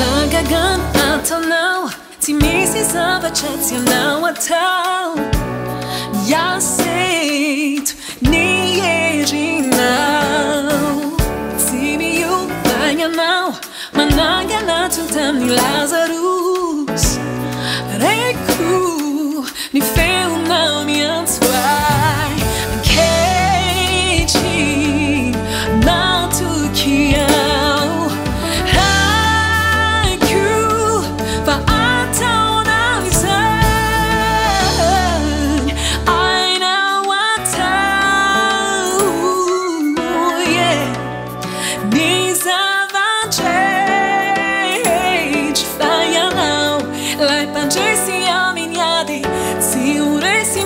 lagagan atanala te mesesavaчatianalatal aseito ne erinal se ne o banhanal managanatotamne lazaros reku ne fel nau nea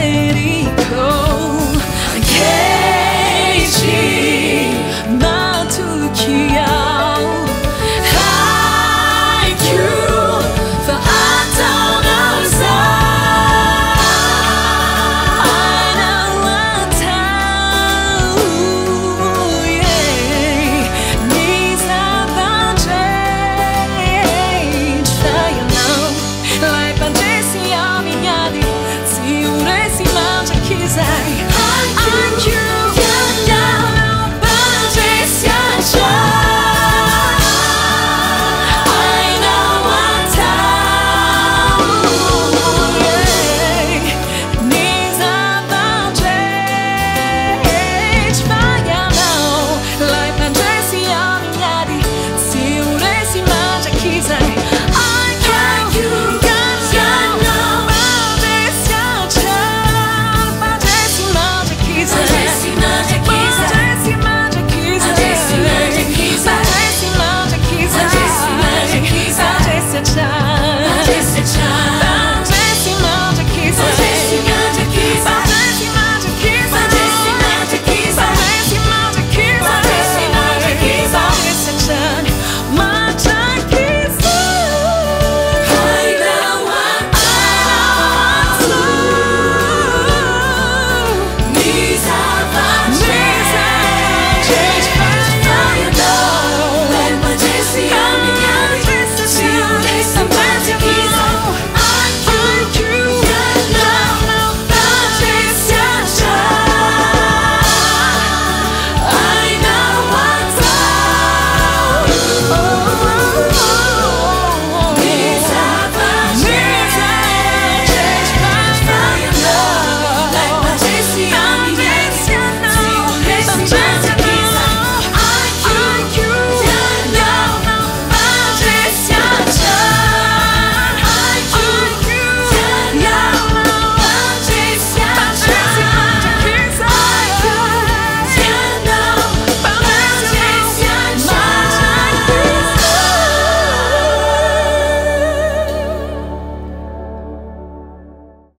lady.